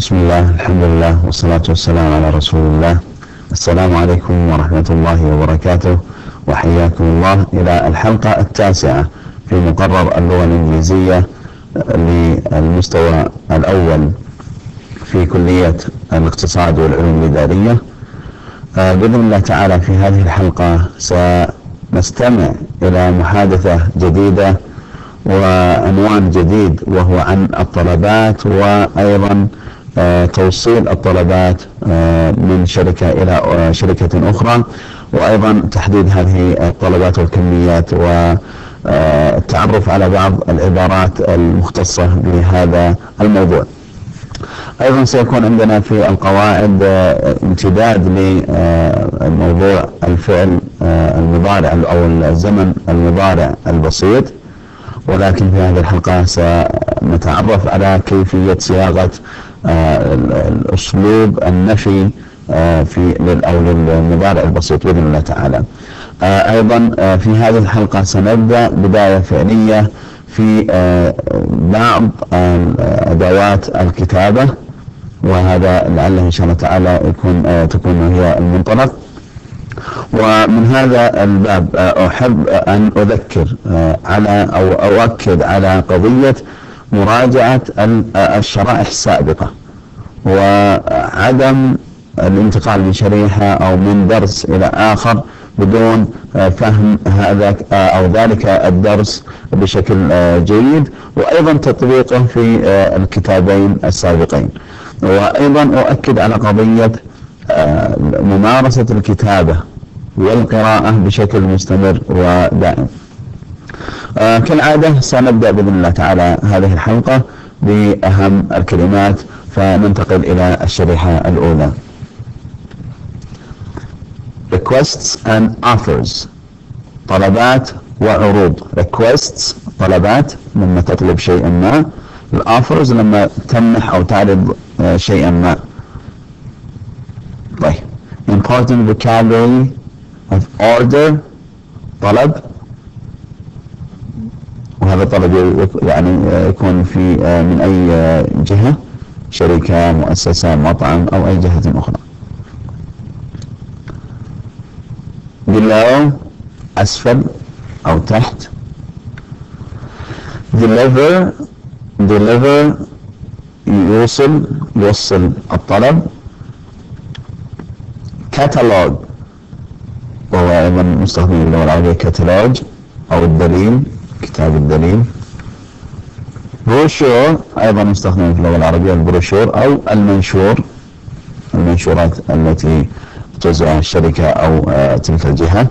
بسم الله الحمد لله والصلاة والسلام على رسول الله. السلام عليكم ورحمة الله وبركاته وحياكم الله إلى الحلقة التاسعة في مقرر اللغة الإنجليزية للمستوى الأول في كلية الاقتصاد والعلوم الإدارية. آه، بإذن الله تعالى في هذه الحلقة سنستمع إلى محادثة جديدة وعنوان جديد وهو عن الطلبات وأيضا توصيل الطلبات آه، من شركة إلى شركة أخرى وأيضا تحديد هذه الطلبات والكميات والتعرف على بعض العبارات المختصة بهذا الموضوع. أيضا سيكون عندنا في القواعد آه، امتداد لموضوع الفعل آه، المضارع أو الزمن المضارع البسيط. ولكن في هذه الحلقة سنتعرف على كيفية صياغة آه، الأسلوب النفي في أو للمضارع البسيط بإذن الله تعالى. أيضا في هذه الحلقة سنبدأ بداية فعلية في بعض أدوات الكتابة وهذا لعله إن شاء الله تعالى يكون آه، تكون هي المنطلق. ومن هذا الباب آه، أحب أن أذكر آه، على أو أؤكد على قضية مراجعة الشرائح السابقة وعدم الانتقال من شريحة أو من درس إلى آخر بدون فهم هذا أو ذلك الدرس بشكل جيد وأيضا تطبيقه في الكتابين السابقين. وأيضا أؤكد على قضية ممارسة الكتابة والقراءة بشكل مستمر ودائم. آه، كالعادة سنبدأ بإذن الله تعالى هذه الحلقة بأهم الكلمات فننتقل إلى الشريحة الأولى. Requests and offers. طلبات وعروض. Requests طلبات لما تطلب شيئا ما. الاوفرز لما تمنح أو تعرض شيئا ما. طيب. Important vocabulary of order طلب. وهذا طلب يعني يكون في من أي جهة؟ شركة مؤسسة مطعم أو أي جهة أخرى. Below أسفل أو تحت. Deliver deliver يوصل يوصل الطلب. كتالوج وهو أيضا مستخدم باللغة العربية كتالوج أو الدليل. كتاب الدليل. بروشور أيضا مستخدم في اللغة العربية البروشور أو المنشور المنشورات التي توزعها الشركة أو آه، تلك الجهة.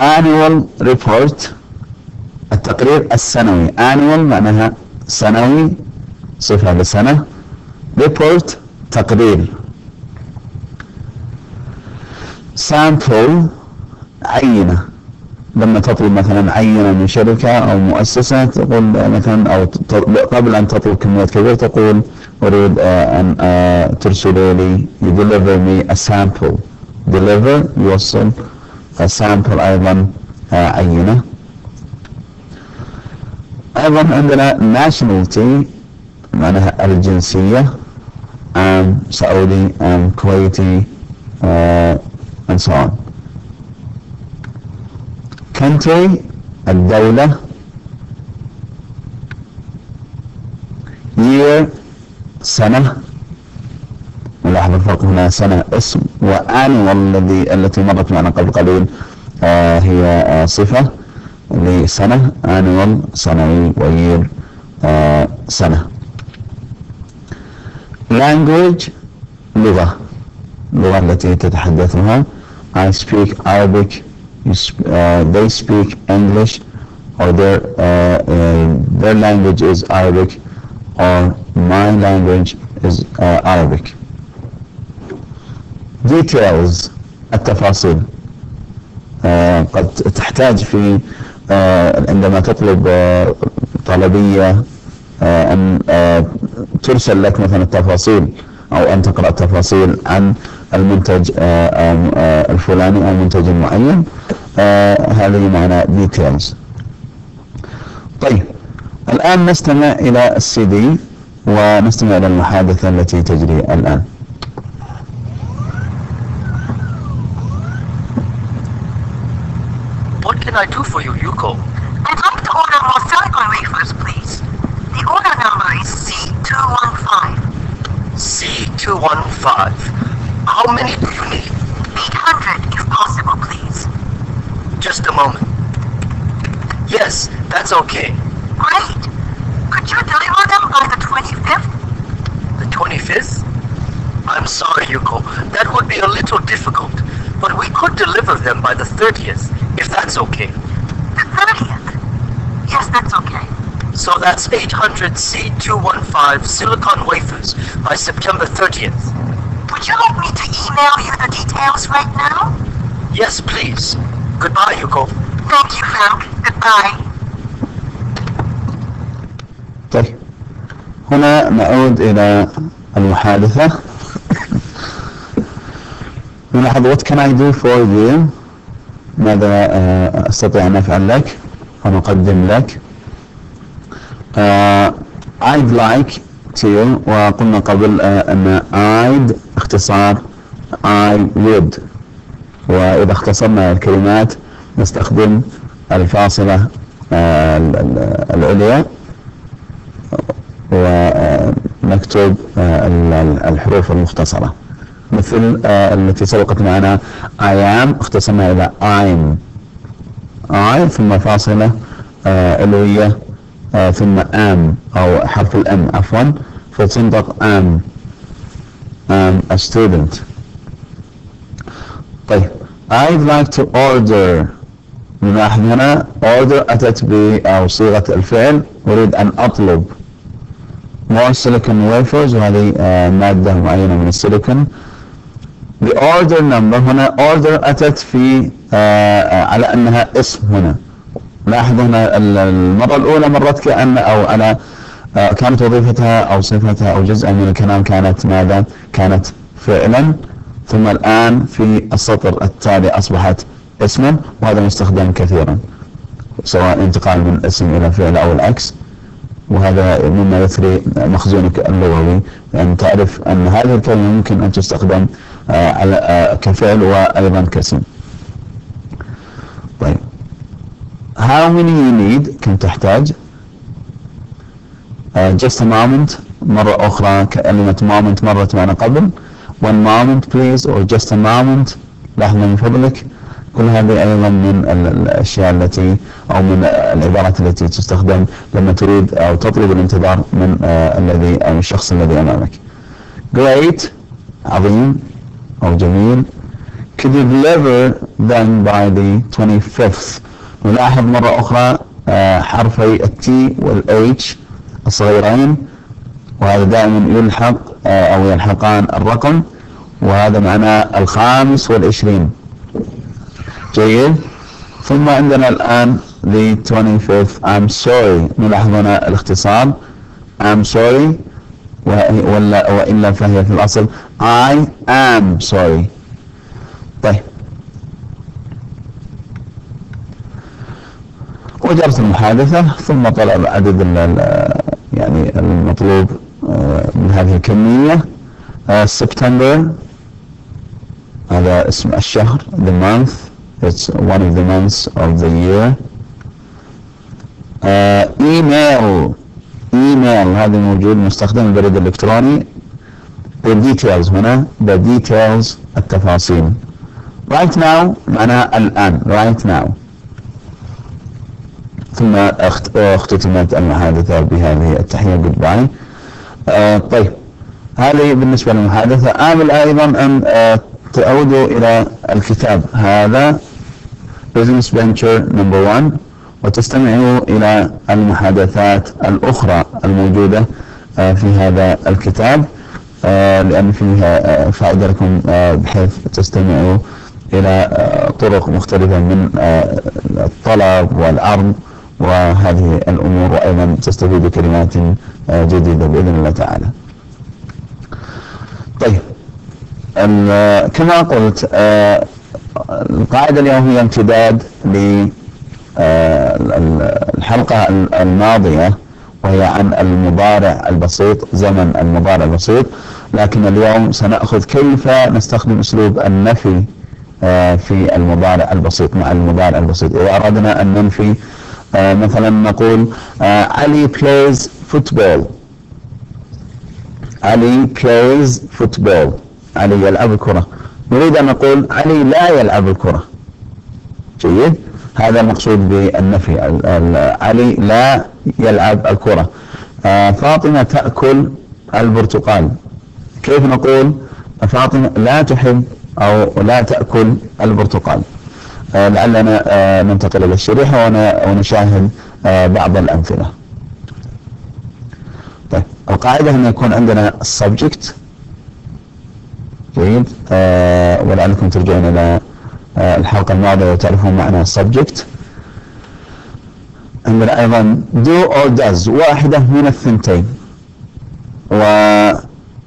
Annual report التقرير السنوي. Annual معناها سنوي صفة لسنة. Report تقرير. Sample عينة. لما تطلب مثلا عينة من شركة أو مؤسسة تقول مثلا أو قبل أن تطلب كميات كبيرة تقول أريد آه، أن آه، ترسلوا لي you deliver me a sample. Deliver يوصل sample أيضا آه، عينة. أيضا عندنا nationality معناها الجنسية آم سعودي آم كويتي uh, and so on. Country الدولة year سنة نلاحظ الفرق هنا سنة اسم وانوال الذي التي مرت معنا قبل قليل آه هي آه صفة لسنة. annual سنوي وير آه سنة. Language لغة. اللغة التي تتحدثها. I speak Arabic. Uh, they speak English or their uh, uh, their language is Arabic or my language is Arabic. Details التفاصيل. قد تحتاج في عندما تطلب طلبية أن ترسل لك مثلا التفاصيل أو أن تقرأ التفاصيل عن المنتج الفلاني أو منتج معين. هذه معنى details طيب الآن نستمع إلى السي دي ونستمع إلى المحادثة التي تجري الآن What can I do for you, Yuko? I'd like to order more silicone wafers, please. The order number is C215. C215. How many do you need? 800, if possible, please. Just a moment. Yes, that's okay. Great. Could you deliver them by the 25th? The 25th? I'm sorry, Yuko. That would be a little difficult. But we could deliver them by the 30th, if that's okay. The 30th? Yes, that's okay. So that's 800 C215 silicon wafers by September 30th. Would you like me to email you the details right now? Yes, please. Goodbye, Yuko. Thank you, Frank. Goodbye. طيب هنا نعود إلى المحادثة نلاحظ what can I do for you ماذا آه، أستطيع أن أفعل لك أو أقدم لك آه، I'd like to وقلنا قبل آه، أن I'd اختصار I would وإذا اختصرنا الكلمات نستخدم الفاصلة آه، ال- ال- العليا ونكتب آه، ال- ال- الحروف المختصرة. مثل آه، التي سبقت معنا I am اختصرنا إلى I'm I ثم فاصلة آه، ثم am أو حرف الأم عفوا. فتنطق am am a student طيب. I'd like to order نلاحظ هنا order أتت ب أو صيغة الفعل. أريد أن أطلب more silicon wafers وهذه آه، مادة معينة من السيليكون. The order number هنا order أتت في آه، آه، على أنها اسم هنا. لاحظ هنا ال- المرة الأولى مرت كأن أو آه، كانت وظيفتها أو صفتها أو جزءا من الكلام كانت ماذا؟ كانت فعلا. ثم الآن في السطر التالي أصبحت اسما وهذا مستخدم كثيرا سواء انتقال من اسم إلى فعل أو العكس. وهذا مما يثري مخزونك اللغوي أن تعرف أن هذه الكلمة ممكن أن تستخدم آه، على آه، كفعل وأيضا كاسم. طيب. How many you need كم تحتاج؟ uh, just a moment. مرة أخرى كلمة moment مرت معنا قبل. One moment please or just a moment. لحظة من فضلك. كل هذه أيضا من ال- الأشياء التي أو من العبارات التي تستخدم لما تريد أو تطلب الانتظار من آه، الذي أو الشخص الذي أمامك. Great عظيم أو جميل. Could you deliver them by the 25th نلاحظ مرة أخرى آه، حرفي التي والاتش الصغيرين وهذا دائما يلحق أو يلحقان الرقم وهذا معناه الخامس والعشرين. جيد. ثم عندنا الآن the 25th I'm sorry. نلاحظ هنا الاختصار. I'm sorry. ولا وإلا فهي في الأصل. I am sorry. طيب. وجرت المحادثة ثم طلب عدد يعني المطلوب آه، من هذه الكمية آه، سبتمبر هذا اسم الشهر the month it's one of the months of the year. آه، email email هذا موجود مستخدم البريد الإلكتروني. The details هنا the details التفاصيل. Right now معناها الآن right now. ثم أخت- أختتمت المحادثة بهذه التحية goodbye. آه طيب. هذه بالنسبة للمحادثة. آمل أيضا أن آه تعودوا إلى الكتاب هذا Business Venture Number One وتستمعوا إلى المحادثات الأخرى الموجودة آه في هذا الكتاب آه لأن فيها آه فائدة لكم بحيث تستمعوا إلى طرق مختلفة من الطلب والعرض. وهذه الأمور وأيضا تستفيدوا كلمات آه جديدة بإذن الله تعالى. طيب كما قلت آه، القاعدة اليوم هي امتداد للحلقة الماضية وهي عن المضارع البسيط زمن المضارع البسيط. لكن اليوم سنأخذ كيف نستخدم أسلوب النفي آه، في المضارع البسيط مع المضارع البسيط. إذا أردنا أن ننفي آه، مثلا نقول آه، علي plays football. علي plays football. علي يلعب الكرة. نريد أن نقول علي لا يلعب الكرة. جيد؟ هذا المقصود بالنفي. علي لا يلعب الكرة. فاطمة تأكل البرتقال. كيف نقول؟ فاطمة لا تحب أو لا تأكل البرتقال. آه، لعلنا آه، ننتقل إلى الشريحة ونشاهد آه، بعض الأمثلة. طيب القاعدة أن يكون عندنا ال subject جيد. ولعلكم ترجعون إلى الحلقة الماضية وتعرفون معنى ال subject عندنا أيضا do or does. واحدة من الثنتين. و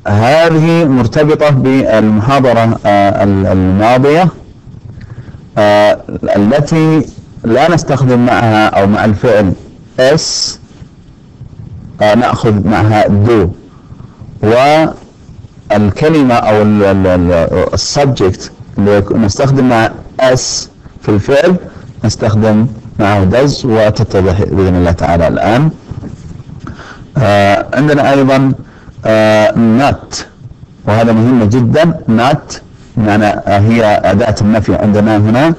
هذه مرتبطة بالمحاضرة آه، الماضية. آه، التي لا نستخدم معها أو مع الفعل s آه، نأخذ معها do. والكلمة أو ال subject اللي نستخدم مع s في الفعل نستخدم معه does وتتضح بإذن الله تعالى الآن. عندنا أيضا آه، وهذا مهم جدا not معنى هي أداة النفي عندنا هنا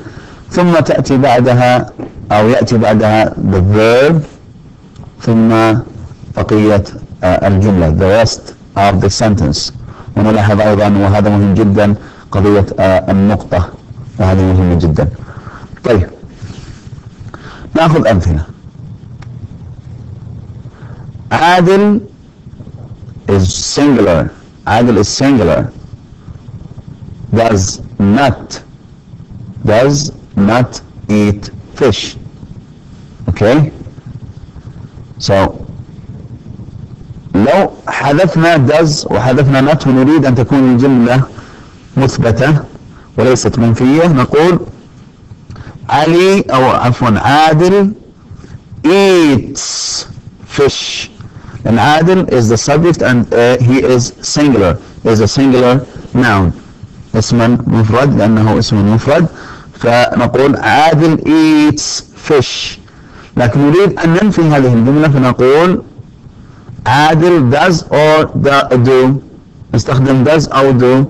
ثم تأتي بعدها أو يأتي بعدها the verb ثم بقية آه، الجملة the rest of the sentence ونلاحظ أيضا وهذا مهم جدا قضية آه، النقطة وهذا مهم جدا طيب نأخذ أمثلة عادل is singular. Adil is singular. Does not, does not eat fish. Okay? So, لو حذفنا does وحذفنا not ونريد أن تكون الجملة مثبتة وليست منفية نقول علي أو عفوا عادل eats fish And Adil is the subject and uh, he is singular is a singular noun اسما مفرد لأنه اسم مفرد. فنقول عادل eats fish. لكن نريد أن ننفي هذه الجملة فنقول عادل does or do. نستخدم does أو do.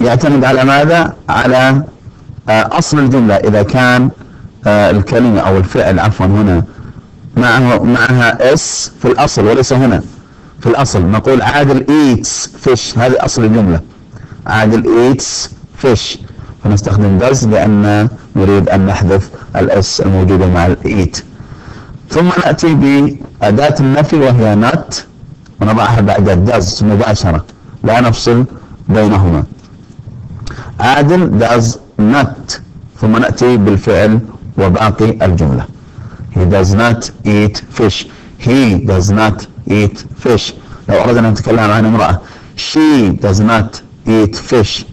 يعتمد على ماذا؟ على أصل الجملة. إذا كان الكلمة أو الفعل عفوا هنا معه معها s في الأصل وليس هنا. في الأصل نقول عادل eats fish هذه أصل الجملة. عادل eats fish فنستخدم does لأن نريد أن نحذف ال s الموجودة مع ال eat ثم نأتي باداه النفي وهي not. ونضعها بعد does مباشرة. لا نفصل بينهما. عادل does not. ثم نأتي بالفعل وباقي الجملة. He does not eat fish. He does not eat fish. لو أردنا أن نتكلم عن امرأة she does not eat fish.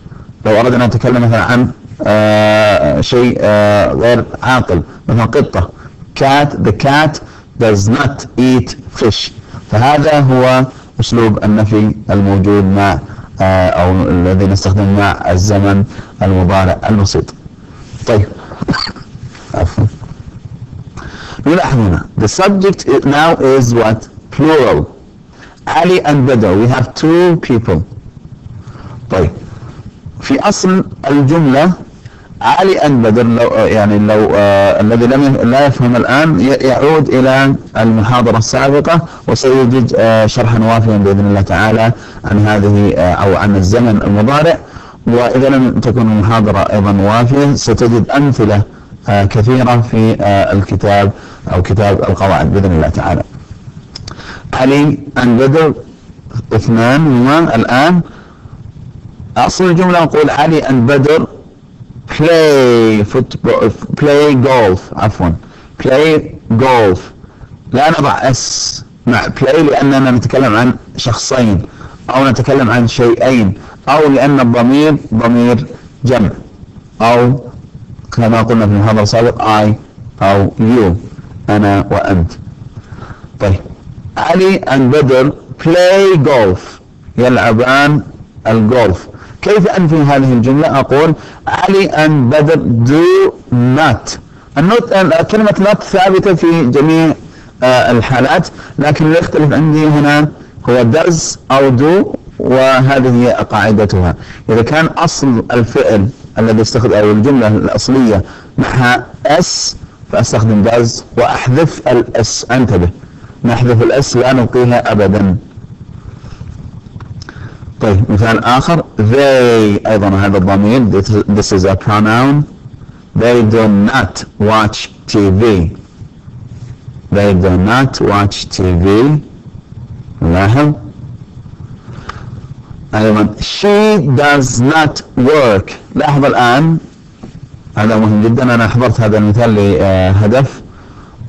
لو أردنا أن نتكلم مثلا عن آه شيء آه غير عاقل مثلا قطة cat the cat does not eat fish. فهذا هو أسلوب النفي الموجود مع آه أو الذي نستخدمه مع الزمن المضارع البسيط. طيب عفوا نلاحظ هنا the subject now is what plural. Ali and Badr we have two people. طيب. في أصل الجملة علي أن بدر لو يعني لو آه الذي لم لا يفهم الآن يعود إلى المحاضرة السابقة وسيجد آه شرحا وافيا بإذن الله تعالى عن هذه آه أو عن الزمن المضارع. وإذا لم تكن المحاضرة أيضا وافية ستجد أمثلة آه، كثيرة في آه، الكتاب أو كتاب القواعد بإذن الله تعالى. علي أن بدر اثنان هما الآن. أصل الجملة نقول علي أن بدر. Play football play golf. عفوا. Play golf. لا نضع اس مع play لأننا نتكلم عن شخصين أو نتكلم عن شيئين أو لأن الضمير ضمير جمع أو كما قلنا في المحاضرة السابق I أو you أنا وأنت. طيب. علي and بدر play golf. يلعبان الجولف كيف أنفي هذه الجملة؟ أقول علي and بدر do not. ال not كلمة not ثابتة في جميع آه، الحالات لكن اللي يختلف عندي هنا هو does أو do وهذه هي قاعدتها. إذا كان أصل الفعل الذي استخدم أو الجملة الأصلية معها s فأستخدم does وأحذف ال s أنتبه. نحذف ال s لا نلقيها أبدا. طيب مثال آخر. They أيضا هذا الضمير this is a pronoun. They do not watch TV they do not watch TV لاحظ. أيضا she does not work. لاحظ الآن. هذا مهم جدا. أنا حضرت هذا المثال لهدف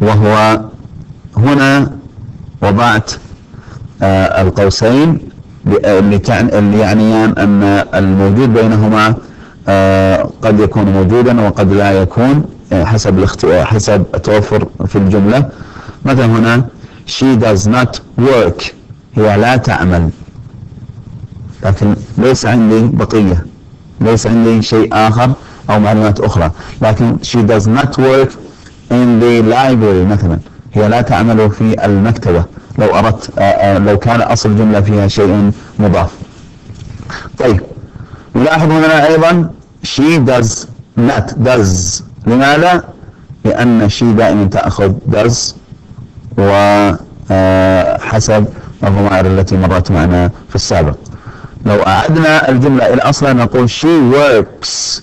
وهو هنا وضعت آه، القوسين اللي يعنيان أن الموجود بينهما آه، قد يكون موجودا وقد لا يكون آه، حسب الاختيار حسب التوفر في الجملة. مثلا هنا she does not work. هي لا تعمل. لكن ليس عندي بقية. ليس عندي شيء آخر أو معلومات أخرى. لكن she does not work in the library مثلا. هي لا تعمل في المكتبة. لو أردت آه، آه، لو كان أصل جملة فيها شيء مضاف. طيب. نلاحظ هنا أيضا she does not does. لماذا؟ لأن she دائما تأخذ does وحسب آه، الضمائر التي مرت معنا في السابق. لو أعدنا الجملة إلى أصلها نقول she works.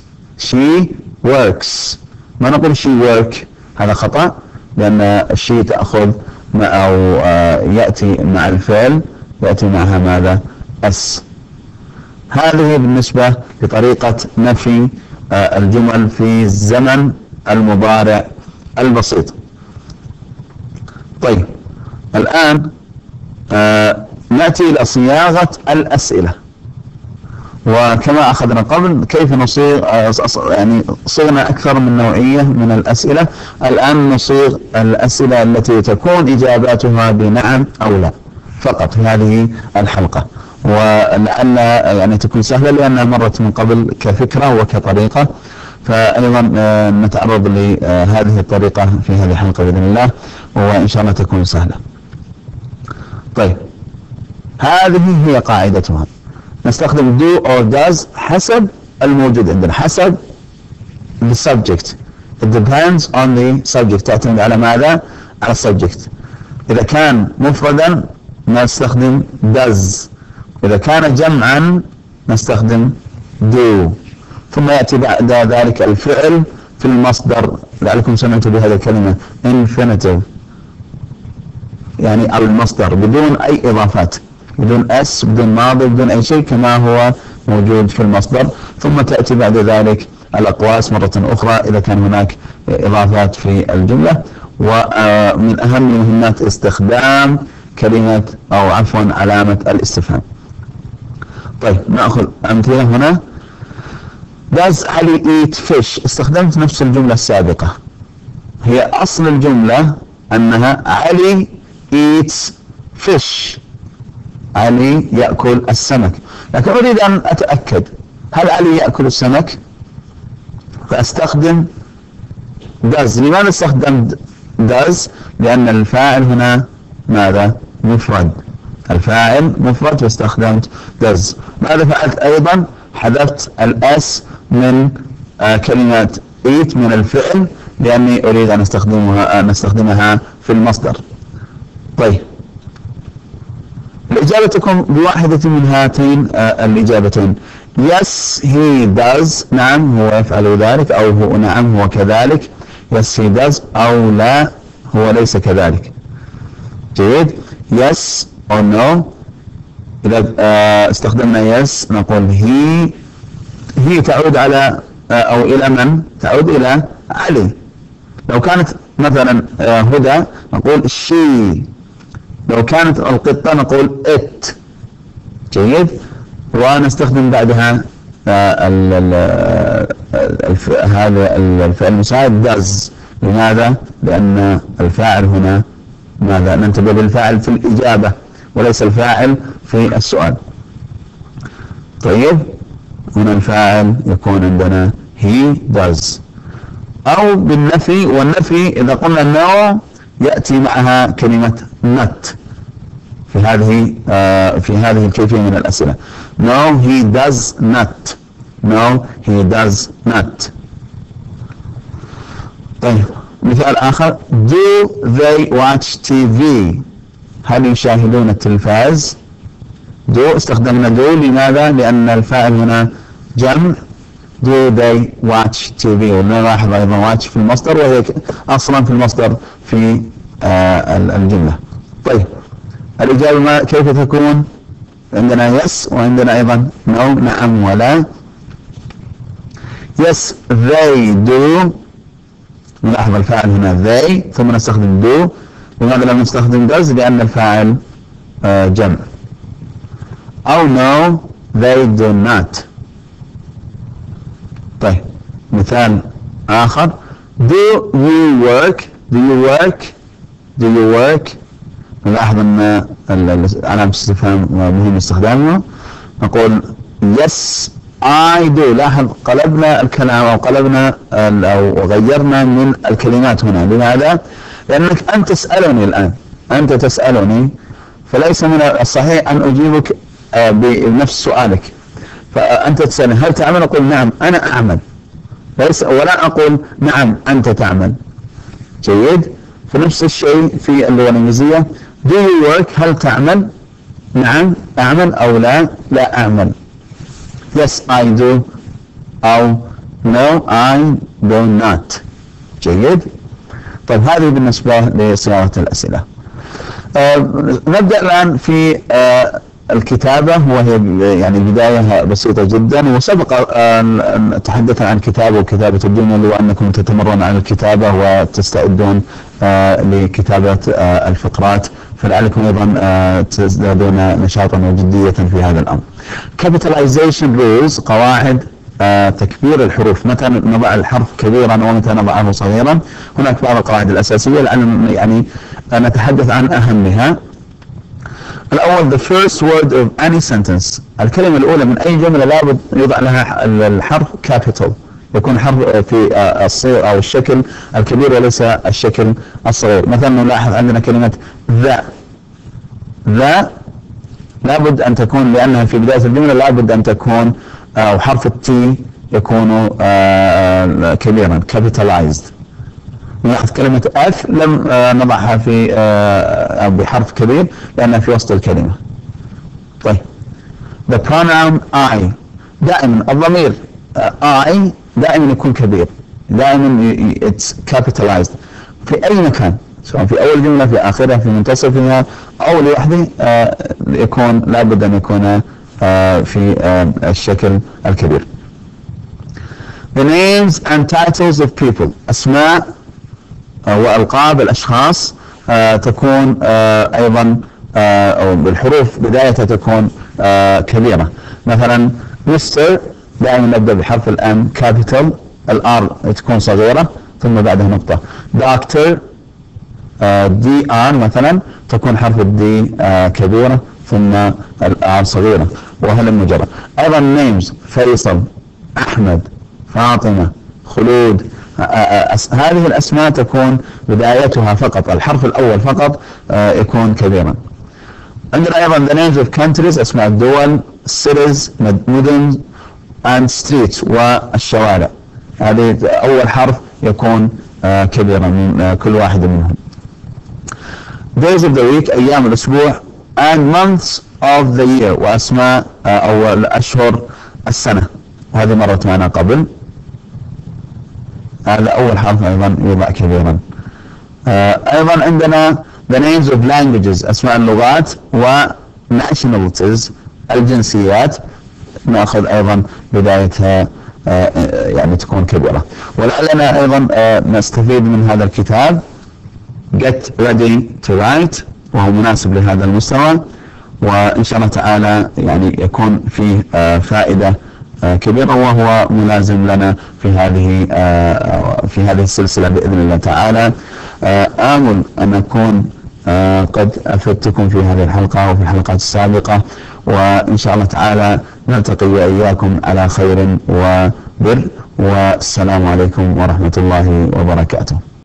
she works. ما نقول she work هذا خطأ. لأن الشي تأخذ مع أو آه، يأتي مع الفعل يأتي معها ماذا؟ أس. هذه بالنسبة لطريقة نفي آه، الجمل في الزمن المضارع البسيط. طيب الآن آه، نأتي إلى صياغة الأسئلة. وكما أخذنا قبل كيف نصيغ يعني صيغنا أكثر من نوعية من الأسئلة. الآن نصيغ الأسئلة التي تكون إجاباتها بنعم أو لا. فقط في هذه الحلقة. ولعل يعني تكون سهلة لأنها مرت من قبل كفكرة وكطريقة. فأيضا آه، نتعرض لهذه الطريقة في هذه الحلقة بإذن الله وإن شاء الله تكون سهلة. طيب هذه هي قاعدتها. نستخدم do or does حسب الموجود عندنا. حسب the subject. It depends on the subject. تعتمد على ماذا؟ على السبجكت. إذا كان مفردا نستخدم does. إذا كان جمعا نستخدم do. ثم يأتي بعد ذلك الفعل في المصدر. لعلكم سمعتوا بهذه الكلمة. infinitive. يعني المصدر بدون أي إضافات. بدون اس بدون ماضي بدون أي شيء كما هو موجود في المصدر. ثم تأتي بعد ذلك الأقواس مرة أخرى إذا كان هناك إضافات في الجملة. ومن أهم مهمات استخدام كلمة أو عفوا علامة الاستفهام. طيب نأخذ أمثلة هنا. Does Ali eat fish استخدمت نفس الجملة السابقة. هي أصل الجملة أنها علي eats fish. علي يأكل السمك. لكن أريد أن أتأكد هل علي يأكل السمك؟ فأستخدم does لماذا استخدم does لأن الفاعل هنا ماذا؟ مفرد. الفاعل مفرد واستخدمت does ماذا فعلت أيضا؟ حذفت الأس من آه كلمة eat من الفعل لأني أريد أن أستخدمها أن استخدمها في المصدر. طيب. الإجابة تكون بواحدة من هاتين آه، الإجابتين. Yes he does. نعم هو يفعل ذلك أو هو نعم هو كذلك. Yes he does أو لا هو ليس كذلك. جيد. Yes or no إذا آه، استخدمنا yes نقول he. هي تعود على آه، أو إلى من؟ تعود إلى علي. لو كانت مثلا هدى نقول she. لو كانت القطة نقول it جيد؟ ونستخدم بعدها آه، هذا الفعل المساعد does. لماذا؟ لأن الفاعل هنا ماذا؟ ننتبه للفاعل في الإجابة وليس الفاعل في السؤال. طيب هنا الفاعل يكون عندنا he does. أو بالنفي والنفي إذا قلنا no يأتي معها كلمة not في هذه آه في هذه الكيفية من الأسئلة. No he does not no he does not طيب مثال آخر. Do they watch TV هل يشاهدون التلفاز؟ Do استخدمنا do. لماذا؟ لأن الفاعل هنا جمع. Do they watch TV ونلاحظ أيضا watch في المصدر وهي أصلا في المصدر في آه الجملة. طيب. الإجابة ما كيف تكون؟ عندنا yes وعندنا أيضا no نعم ولا. yes they do. نلاحظ الفاعل هنا they ثم نستخدم do. لماذا لم نستخدم does لأن الفاعل آه جمع. أو no they do not. طيب. مثال آخر. Do you work do you work? Do you work? نلاحظ أن علامة استفهام مهم استخدامها. نقول yes I do. لاحظ قلبنا الكلام أو قلبنا أو غيرنا من الكلمات هنا. لماذا؟ لأنك أنت تسألني الآن. أنت تسألني. فليس من الصحيح أن أجيبك بنفس سؤالك. فأنت تسألني. هل تعمل؟ أقول نعم أنا أعمل. ليس ولا أقول نعم أنت تعمل. جيد. فنفس الشيء في اللغة الإنجليزية do you work? هل تعمل؟ نعم. أعمل أو لا؟ لا أعمل. Yes I do أو no I do not. جيد. طيب هذه بالنسبة لصياغة الأسئلة. آه نبدأ الآن في آه الكتابة وهي يعني بداية بسيطة جدا وسبق أن تحدثنا عن الكتابة وكتابة الجمل وأنكم تتمرون على الكتابة وتستعدون آه لكتابة آه الفقرات فلعلكم أيضا آه تزدادون نشاطا وجدية في هذا الأمر. Capitalization rules قواعد تكبير الحروف. متى نضع الحرف كبيرا ومتى نضعه صغيرا؟ هناك بعض القواعد الأساسية لعل يعني نتحدث عن أهمها. الأول the first word of any sentence. الكلمة الأولى من أي جملة لابد يضع لها الحرف capital. يكون حرف في الصيغ أو الشكل. الكبير وليس الشكل الصغير. مثلا نلاحظ عندنا كلمة the. the لابد أن تكون لأنها في بداية الجملة لابد أن تكون أو حرف ال t يكون كبيرا capitalized. نلاحظ كلمة of لم نضعها في بحرف كبير لأنها في وسط الكلمة. طيب. The pronoun I دائما الضمير I دائما يكون كبير. دائما it's capitalized. في أي مكان سواء في أول جملة في آخرها في منتصفها أو لوحده يكون لابد أن يكون في الشكل الكبير. The names and titles of people. أسماء وألقاب الأشخاص تكون أيضا أو بالحروف بدايتها تكون كبيرة. مثلا Mr دائما نبدأ بحرف ال m capital ال r تكون صغيرة ثم بعدها نقطة. دكتور d r مثلا تكون حرف ال d كبيرة ثم ال r صغيرة وهل مجرى أيضا names فيصل أحمد فاطمة خلود هذه الأسماء تكون بدايتها فقط الحرف الأول فقط يكون كبيرا. عندنا أيضا the names of countries أسماء الدول cities مدن and streets والشوارع. هذه أول حرف يكون كبيرا من كل واحد منهم. Days of the week أيام الأسبوع and months of the year وأسماء أو الاشهر السنة. وهذه مرت معنا قبل. هذا أول حرف أيضا يوضع كبيرا. أيضا عندنا the names of languages أسماء اللغات و nationalities الجنسيات. نأخذ أيضا بدايتها يعني تكون كبيرة. ولعلنا أيضا نستفيد من هذا الكتاب. Get ready to write وهو مناسب لهذا المستوى. وإن شاء الله تعالى يعني يكون فيه فائدة كبيرة وهو ملازم لنا في هذه في هذه السلسلة بإذن الله تعالى. آمل أن أكون آه، قد أفدتكم في هذه الحلقة وفي الحلقات السابقة وإن شاء الله تعالى نلتقي وإياكم على خير وبر. والسلام عليكم ورحمة الله وبركاته.